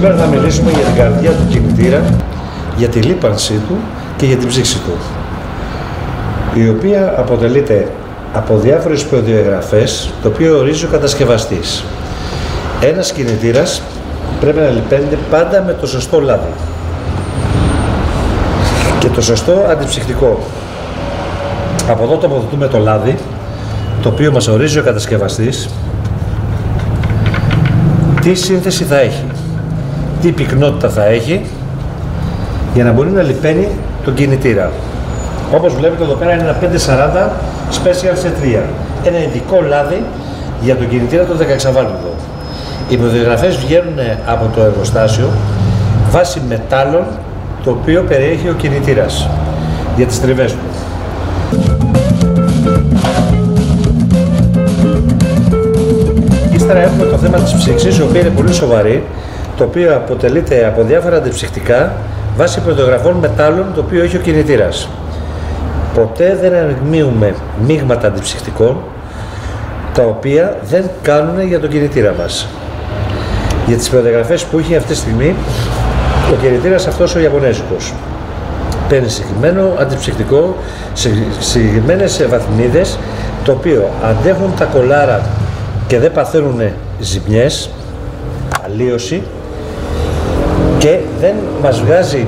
Σήμερα θα μιλήσουμε για την καρδιά του κινητήρα, για τη λίπανσή του και για την ψήξη του, η οποία αποτελείται από διάφορες προδιαγραφές, το οποίο ορίζει ο κατασκευαστής. Ένας κινητήρας πρέπει να λιπαίνεται πάντα με το σωστό λάδι και το σωστό αντιψυκτικό. Από εδώ τοποθετούμε το λάδι, το οποίο μας ορίζει ο κατασκευαστής, τι σύνθεση θα έχει, τι πυκνότητα θα έχει, για να μπορεί να λιπαίνει τον κινητήρα. Όπως βλέπετε εδώ πέρα είναι ένα 540 Special C3. Ένα ειδικό λάδι για τον κινητήρα το 16 Οι προδιαγραφές βγαίνουν από το εργοστάσιο βάσει μετάλλων το οποίο περιέχει ο κινητήρας για τις τριβές του. Ύστερα έχουμε το θέμα της ψήξης, η οποία είναι πολύ σοβαρή, το οποίο αποτελείται από διάφορα αντιψυχτικά βάσει προδιαγραφών μετάλλων το οποίο έχει ο κινητήρας. Ποτέ δεν ανεγμύουμε μείγματα αντιψυχτικών τα οποία δεν κάνουν για τον κινητήρα μας. Για τις προδιαγραφές που έχει αυτή τη στιγμή ο κινητήρας αυτός ο Ιαπωνέζικος. Παίρνει συγκεκριμένο αντιψυχτικό, συγκεκριμένες βαθμίδες το οποίο αντέχουν τα κολάρα και δεν παθαίνουν ζημιές, αλλίωση και δεν μας βγάζει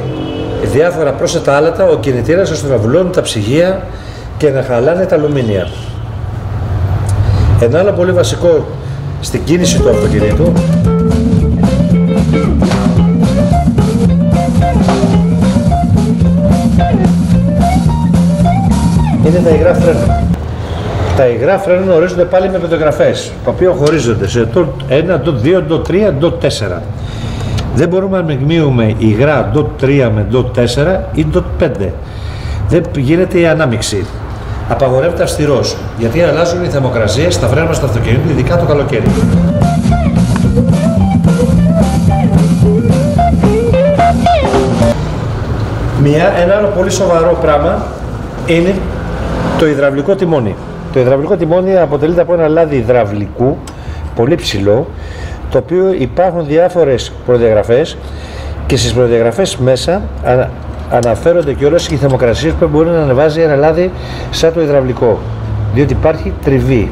διάφορα πρόσθετα άλατα ο κινητήρας ώστε να βουλώνουν τα ψυγεία και να χαλάνε τα αλουμίνια. Ένα άλλο πολύ βασικό στην κίνηση του αυτοκινήτου είναι τα υγρά φρένα. Τα υγρά φρένα ορίζονται πάλι με πεντογραφές, τα οποία χωρίζονται σε DOT 1, DOT 2, DOT 3, DOT 4. Δεν μπορούμε να μεγμείουμε υγρά DOT 3 με DOT 4 ή DOT 5. Δεν γίνεται η ανάμειξη. Απαγορεύεται αυστηρός, γιατί αλλάζουν οι θερμοκρασίες στα φρένα του αυτοκινήτου, ειδικά το καλοκαίρι. Μια, ένα άλλο πολύ σοβαρό πράγμα είναι το υδραυλικό τιμόνι. Το υδραυλικό τιμόνι αποτελείται από ένα λάδι υδραυλικού, πολύ ψηλό, το οποίο υπάρχουν διάφορες προδιαγραφές και στις προδιαγραφές μέσα αναφέρονται και όλες οι θερμοκρασίες που μπορεί να ανεβάζει ένα λάδι σαν το υδραυλικό, διότι υπάρχει τριβή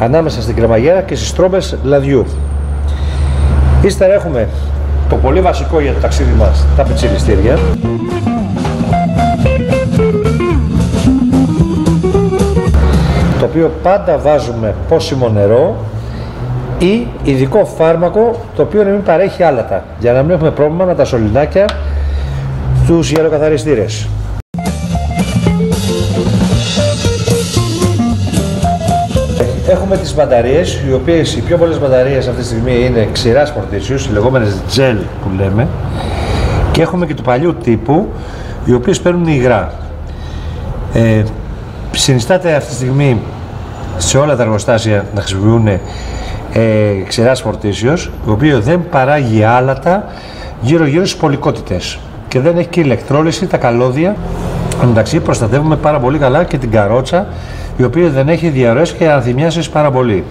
ανάμεσα στην κρεμαγέρα και στις τρόμπες λαδιού. Ύστερα έχουμε το πολύ βασικό για το ταξίδι μας, τα πετσιλιστήρια. το οποίο πάντα βάζουμε πόσιμο νερό ή ειδικό φάρμακο το οποίο να μην παρέχει άλατα για να μην έχουμε πρόβλημα με τα σωληνάκια στους γεροκαθαριστήρες. Έχουμε τις μπαταρίες, οι οποίες οι πιο πολλές μπαταρίες αυτή τη στιγμή είναι ξηράς φορτίσεως, οι λεγόμενες gel που λέμε και έχουμε και του παλιού τύπου, οι οποίες παίρνουν υγρά. Ε, συνιστάται αυτή τη στιγμή σε όλα τα εργοστάσια να χρησιμοποιούν ε, ξεράς φορτίσεως, το οποίος δεν παράγει άλατα γύρω-γύρω στις πολικότητες και δεν έχει και ηλεκτρόλυση τα καλώδια. Εντάξει, προστατεύουμε πάρα πολύ καλά και την καρότσα, η οποία δεν έχει διαρροές και ανθυμιάσεις πάρα πολύ.